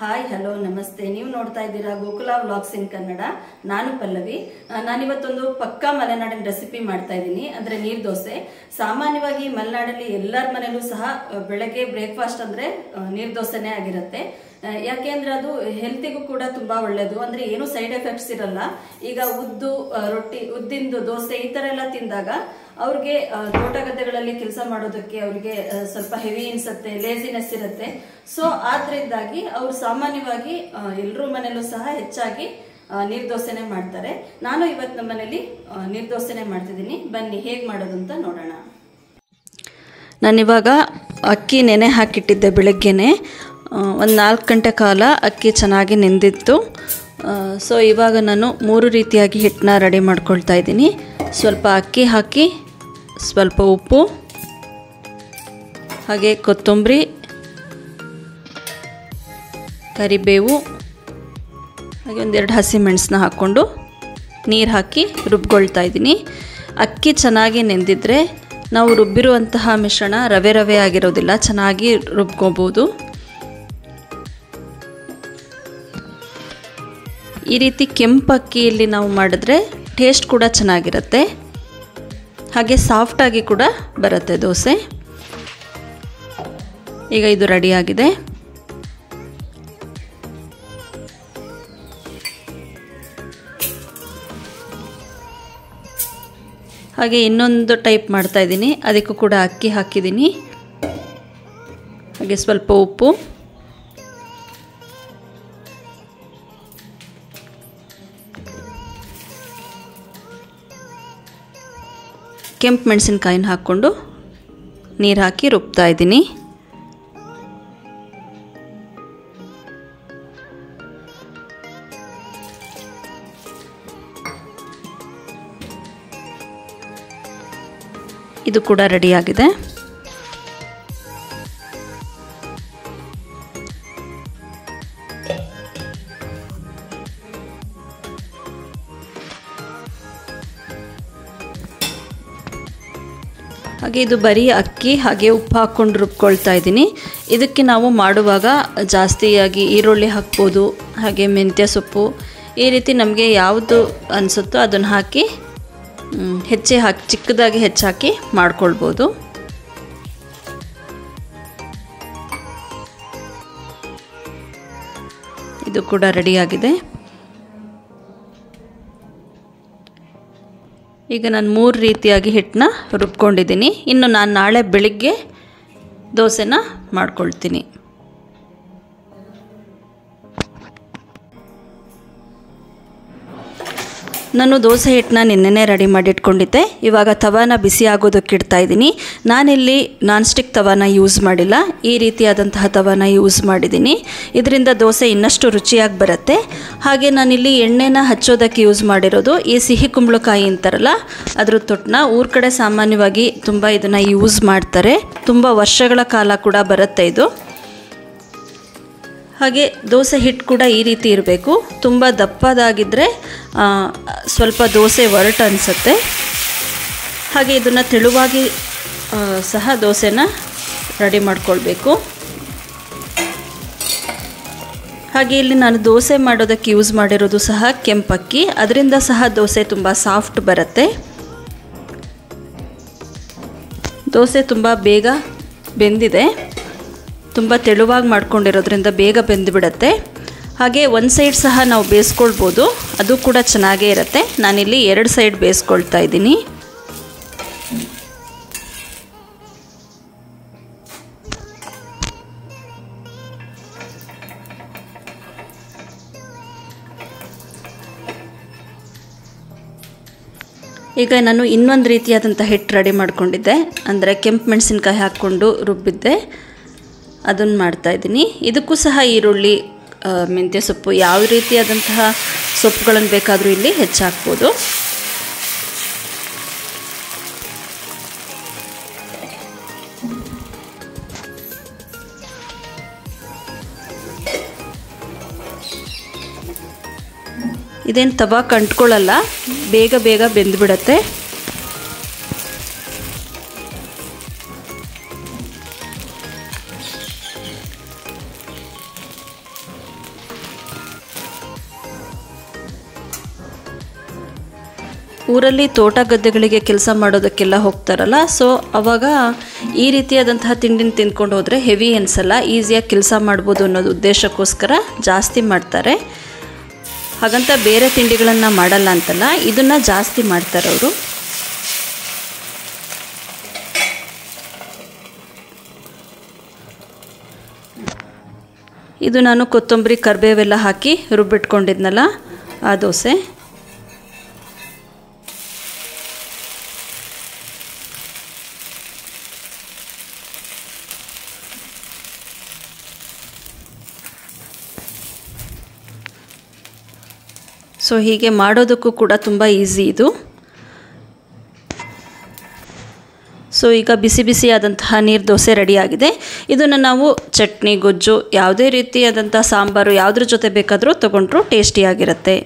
Hi hello ನಮಸ್ತೆ. ನೀವು ನೋಡ್ತಾ ಇದ್ದೀರಾ ಗೋಕುಲ ವ್ಲಾಗ್ಸ್ ಇನ್ ಕನ್ನಡ. ನಾನು ಪಲ್ಲವಿ. ನಾನಿವತ್ತೊಂದು ಪಕ್ಕಾ ಮಲೆನಾಡಿನ ರೆಸಿಪಿ ಮಾಡ್ತಾ ಇದ್ದೀನಿ. ಅಂದ್ರೆ ನೀರ್ ದೋಸೆ. ಸಾಮಾನ್ಯವಾಗಿ ಮಲೆನಾಡಲ್ಲಿ ಎಲ್ಲರ ಮನೇಲೂ ಸಹ ಬೆಳಗ್ಗೆ ಬ್ರೇಕ್ಫಾಸ್ಟ್ ಅಂದ್ರೆ ನೀರ್ ದೋಸೆನೇ ಆಗಿರುತ್ತೆ. ಆ, ಯಾಕೆ ಅಂದ್ರೆ ಅದು ಹೆಲ್ತಿಗೂ ಕೂಡ ತುಂಬಾ ಒಳ್ಳೇದು. ಅಂದ್ರೆ ಏನು ಸೈಡ್ ಎಫೆಕ್ಟ್ಸ್ ಇರಲ್ಲ. ಈಗ ಉದ್ದು ರೊಟ್ಟಿ ಉದ್ದಿಂದು ದೋಸೆ ಈ ತರ ಎಲ್ಲ ತಿಂದಾಗ ಅವ್ರಿಗೆ ತೋಟ ಗದ್ದೆಗಳಲ್ಲಿ ಕೆಲಸ ಮಾಡೋದಕ್ಕೆ ಅವ್ರಿಗೆ ಸ್ವಲ್ಪ ಹೆವಿ ಅನ್ಸುತ್ತೆ ಲೇಸಿನೆಸ್ ಇರುತ್ತೆ. ಸೊ ಆದ್ರಿಂದಾಗಿ ಅವ್ರು ಸಾಮಾನ್ಯವಾಗಿ ಎಲ್ಲರೂ ಮನೇಲೂ ಸಹ ಹೆಚ್ಚಾಗಿ ನಿರ್ದೋಸೆನೆ ನೀರ್ ದೋಸೆನೆ ಮಾಡ್ತಾರೆ. ನಾನು ಇವತ್ತು ನಮ್ಮ ಮನೇಲಿ ನಿರ್ದೋಸೆನೆ ನೀರ್ ದೋಸೆನೆ ಮಾಡ್ತಿದ್ದೀನಿ. ಬನ್ನಿ ಹೇಗೆ ಮಾಡೋದು ಅಂತ ನೋಡೋಣ. ನಾನಿವಾಗ ಅಕ್ಕಿ ನೆನೆ ಹಾಕಿಟ್ಟಿದ್ದೆ ಬೆಳಗ್ಗೆನೆ. ಒಂದು ನಾಲ್ಕು ಗಂಟೆ ಕಾಲ ಅಕ್ಕಿ ಚೆನ್ನಾಗಿ ನೆಂದಿತ್ತು. ಸೊ ಇವಾಗ ನಾನು ಮೂರು ರೀತಿಯಾಗಿ ಹಿಟ್ಟನ್ನ ರೆಡಿ ಮಾಡ್ಕೊಳ್ತಾ ಇದ್ದೀನಿ. ಸ್ವಲ್ಪ ಅಕ್ಕಿ ಹಾಕಿ, ಸ್ವಲ್ಪ ಉಪ್ಪು, ಹಾಗೆ ಕೊತ್ತಂಬರಿ, ಕರಿಬೇವು, ಹಾಗೆ ಒಂದೆರಡು ಹಸಿಮೆಣಸನ್ನ ಹಾಕ್ಕೊಂಡು ನೀರು ಹಾಕಿ ರುಬ್ಕೊಳ್ತಾ ಇದ್ದೀನಿ. ಅಕ್ಕಿ ಚೆನ್ನಾಗಿ ನೆಂದಿದ್ರೆ ನಾವು ರುಬ್ಬಿರುವಂತಹ ಮಿಶ್ರಣ ರವೆ ರವೆ ಆಗಿರೋದಿಲ್ಲ, ಚೆನ್ನಾಗಿ ರುಬ್ಕೋಬೋದು. ಈ ರೀತಿ ಕೆಂಪು ಅಕ್ಕಿಯಲ್ಲಿ ನಾವು ಮಾಡಿದ್ರೆ ಟೇಸ್ಟ್ ಕೂಡ ಚೆನ್ನಾಗಿರುತ್ತೆ. ಹಾಗೆ ಸಾಫ್ಟಾಗಿ ಕೂಡ ಬರುತ್ತೆ ದೋಸೆ. ಈಗ ಇದು ರೆಡಿಯಾಗಿದೆ ಹಾಗೆ ಇನ್ನೊಂದು ಟೈಪ್ ಮಾಡ್ತಾ ಇದ್ದೀನಿ. ಅದಕ್ಕೂ ಕೂಡ ಅಕ್ಕಿ ಹಾಕಿದ್ದೀನಿ. ಹಾಗೆ ಸ್ವಲ್ಪ ಉಪ್ಪು. ಕೆಂಪು ಮೆಣಸಿನ್ಕಾಯಿನ ಹಾಕ್ಕೊಂಡು ನೀರು ಹಾಕಿ ರುಬ್ತಾ ಇದ್ದೀನಿ. ಇದು ಕೂಡ ರೆಡಿಯಾಗಿದೆ ಹಾಗೆ ಇದು ಬರೀ ಅಕ್ಕಿ, ಹಾಗೆ ಉಪ್ಪು ಹಾಕ್ಕೊಂಡು ರುಬ್ಕೊಳ್ತಾ ಇದ್ದೀನಿ. ಇದಕ್ಕೆ ನಾವು ಮಾಡುವಾಗ ಜಾಸ್ತಿಯಾಗಿ ಈರುಳ್ಳಿ ಹಾಕ್ಬೋದು, ಹಾಗೆ ಮೆಂತ್ಯ ಸೊಪ್ಪು. ಈ ರೀತಿ ನಮಗೆ ಯಾವುದು ಅನಿಸುತ್ತೋ ಅದನ್ನು ಹಾಕಿ ಹೆಚ್ಚೆ ಹಾಕಿ, ಚಿಕ್ಕದಾಗಿ ಹೆಚ್ಚಾಕಿ ಮಾಡ್ಕೊಳ್ಬೋದು. ಇದು ಕೂಡ ರೆಡಿಯಾಗಿದೆ ಈಗ ನಾನು ಮೂರು ರೀತಿಯಾಗಿ ಹಿಟ್ಟನ್ನ ರುಬ್ಕೊಂಡಿದ್ದೀನಿ. ಇನ್ನು ನಾನು ನಾಳೆ ಬೆಳಿಗ್ಗೆ ದೋಸೆನ ಮಾಡ್ಕೊಳ್ತೀನಿ. ನಾನು ದೋಸೆ ಹಿಟ್ಟನ್ನ ನಿನ್ನೆನೇ ರೆಡಿ ಮಾಡಿ ಇಟ್ಕೊಂಡಿದ್ದೆ ಇವಾಗ ತವಾನ ಬಿಸಿ ಆಗೋದಕ್ಕೆ ಇಡ್ತಾ ಇದ್ದೀನಿ. ನಾನಿಲ್ಲಿ ನಾನ್ ಸ್ಟಿಕ್ ತವಾನ ಯೂಸ್ ಮಾಡಿಲ್ಲ. ಈ ರೀತಿಯಾದಂತಹ ತವಾನ ಯೂಸ್ ಮಾಡಿದ್ದೀನಿ. ಇದರಿಂದ ದೋಸೆ ಇನ್ನಷ್ಟು ರುಚಿಯಾಗಿ ಬರುತ್ತೆ. ಹಾಗೆ ನಾನಿಲ್ಲಿ ಎಣ್ಣೆನ ಹಚ್ಚೋದಕ್ಕೆ ಯೂಸ್ ಮಾಡಿರೋದು. ಈ ಸಿಹಿ ಕುಂಬಳಕಾಯಿ ಅಂತಾರಲ್ಲ, ಅದ್ರ ತೊಟ್ಟನ್ನ ಊರ ಕಡೆ ಸಾಮಾನ್ಯವಾಗಿ ತುಂಬ ಇದನ್ನು ಯೂಸ್ ಮಾಡ್ತಾರೆ. ತುಂಬ ವರ್ಷಗಳ ಕಾಲ ಕೂಡ ಬರುತ್ತೆ ಇದು. ಹಾಗೆ ದೋಸೆ ಹಿಟ್ಟು ಕೂಡ ಈ ರೀತಿ ಇರಬೇಕು. ತುಂಬ ದಪ್ಪದಾಗಿದ್ದರೆ ಸ್ವಲ್ಪ ದೋಸೆ ಒರಟು ಅನಿಸುತ್ತೆ. ಹಾಗೆ ಇದನ್ನು ತೆಳುವಾಗಿ ಸಹ ದೋಸೆನ ರೆಡಿ ಮಾಡ್ಕೊಳ್ಬೇಕು. ಹಾಗೆ ಇಲ್ಲಿ ನಾನು ದೋಸೆ ಮಾಡೋದಕ್ಕೆ ಯೂಸ್ ಮಾಡಿರೋದು ಸಹ ಕೆಂಪಕ್ಕಿ. ಅದರಿಂದ ಸಹ ದೋಸೆ ತುಂಬ ಸಾಫ್ಟ್ ಬರುತ್ತೆ. ದೋಸೆ ತುಂಬ ಬೇಗ ಬೆಂದಿದೆ. ತುಂಬ ತೆಳುವಾಗಿ ಮಾಡ್ಕೊಂಡಿರೋದ್ರಿಂದ ಬೇಗ ಬೆಂದುಬಿಡತ್ತೆ. ಹಾಗೆ ಒಂದು ಸೈಡ್ ಸಹ ನಾವು ಬೇಯಿಸ್ಕೊಳ್ಬೋದು. ಅದು ಕೂಡ ಚೆನ್ನಾಗೇ ಇರುತ್ತೆ. ನಾನಿಲ್ಲಿ ಎರಡು ಸೈಡ್ ಬೇಯಿಸ್ಕೊಳ್ತಾ ಇದ್ದೀನಿ. ಈಗ ನಾನು ಇನ್ನೊಂದು ರೀತಿಯಾದಂಥ ಹಿಟ್ಟು ರೆಡಿ ಮಾಡ್ಕೊಂಡಿದ್ದೆ. ಅಂದರೆ ಕೆಂಪು ಮೆಣಸಿನ್ಕಾಯಿ ಹಾಕ್ಕೊಂಡು ರುಬ್ಬಿದ್ದೆ. ಅದನ್ನು ಮಾಡ್ತಾಯಿದ್ದೀನಿ ಇದಕ್ಕೂ ಸಹ ಈರುಳ್ಳಿ ಮೆಂತ್ಯ ಸೊಪ್ಪು ಯಾವ ರೀತಿಯಾದಂತಹ ಸೊಪ್ಪುಗಳನ್ನು ಬೇಕಾದರೂ ಇಲ್ಲಿ ಹೆಚ್ಚಾಕ್ಬೋದು. ಇದೇನು ತವಾ ಕಂಟ್ಕೊಳ್ಳಲ್ಲ ಬೇಗ ಬೇಗ ಬೆಂದ್ಬಿಡತ್ತೆ. ಊರಲ್ಲಿ ತೋಟ ಗದ್ದೆಗಳಿಗೆ ಕೆಲಸ ಮಾಡೋದಕ್ಕೆಲ್ಲ ಹೋಗ್ತಾರಲ್ಲ ಸೊ ಅವಾಗ ಈ ರೀತಿಯಾದಂತಹ ತಿಂಡಿನ ತಿಂದ್ಕೊಂಡು ಹೋದರೆ ಹೆವಿ ಅನಿಸಲ್ಲ ಈಸಿಯಾಗಿ ಕೆಲಸ ಮಾಡ್ಬೋದು ಅನ್ನೋದು ಉದ್ದೇಶಕ್ಕೋಸ್ಕರ ಜಾಸ್ತಿ ಮಾಡ್ತಾರೆ. ಹಾಗಂತ ಬೇರೆ ತಿಂಡಿಗಳನ್ನು ಮಾಡಲ್ಲ ಅಂತಲ್ಲ, ಇದನ್ನು ಜಾಸ್ತಿ ಮಾಡ್ತಾರೆ ಅವರು. ಇದು ನಾನು ಕೊತ್ತಂಬರಿ ಕರಿಬೇವೆಲ್ಲ ಹಾಕಿ ರುಬ್ಬಿಟ್ಕೊಂಡಿದ್ನಲ್ಲ, ಆ ದೋಸೆ. ಸೊ ಹೀಗೆ ಮಾಡೋದಕ್ಕೂ ಕೂಡ ತುಂಬ ಈಸಿ ಇದು. ಸೊ ಈಗ ಬಿಸಿ ಬಿಸಿಯಾದಂತಹ ನೀರು ದೋಸೆ ರೆಡಿಯಾಗಿದೆ. ಇದನ್ನು ನಾವು ಚಟ್ನಿ, ಗೊಜ್ಜು ಯಾವುದೇ ರೀತಿಯಾದಂಥ ಸಾಂಬಾರು ಯಾವುದ್ರ ಜೊತೆ ಬೇಕಾದರೂ ತೊಗೊಂಡ್ರೂ ಟೇಸ್ಟಿಯಾಗಿರುತ್ತೆ